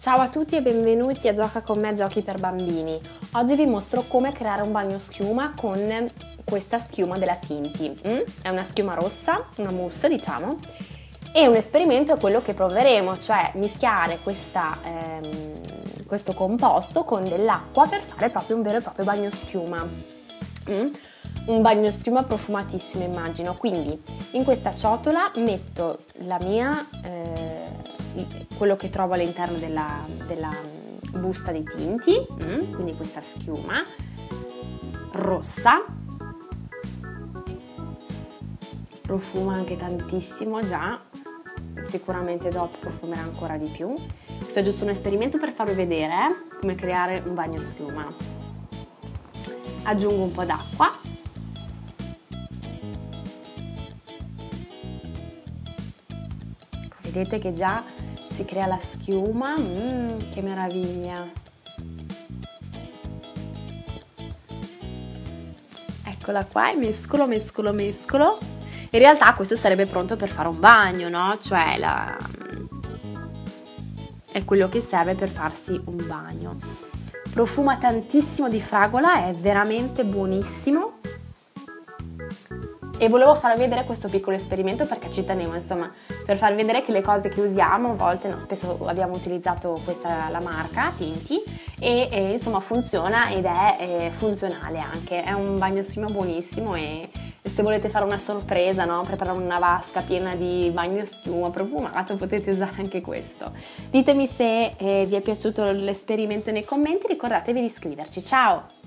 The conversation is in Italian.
Ciao a tutti e benvenuti a Gioca con me Giochi per bambini. Oggi vi mostro come creare un bagno schiuma con questa schiuma della Tinti. Mm? È una schiuma rossa, una mousse diciamo, e un esperimento è quello che proveremo, cioè mischiare questa, ehm, questo composto con dell'acqua per fare proprio un vero e proprio bagno schiuma. Mm? Un bagno schiuma profumatissimo immagino, quindi in questa ciotola metto la mia... Eh, quello che trovo all'interno della, della busta dei tinti, mm, quindi questa schiuma rossa, profuma anche tantissimo già, sicuramente dopo profumerà ancora di più. Questo è giusto un esperimento per farvi vedere come creare un bagno schiuma. Aggiungo un po' d'acqua. Vedete che già si crea la schiuma, mm, che meraviglia! Eccola qua, mescolo, mescolo, mescolo. In realtà questo sarebbe pronto per fare un bagno, no? Cioè la... è quello che serve per farsi un bagno. Profuma tantissimo di fragola, è veramente buonissimo e volevo farvi vedere questo piccolo esperimento perché ci tenevo insomma per farvi vedere che le cose che usiamo a volte no, spesso abbiamo utilizzato questa la marca Tinti e, e insomma funziona ed è, è, funzionale anche. È un bagno schiuma buonissimo e se volete fare una sorpresa no, preparare una vasca piena di bagno schiuma profumato potete usare anche questo. Ditemi se eh, vi è piaciuto l'esperimento nei commenti ricordatevi di iscriverci. Ciao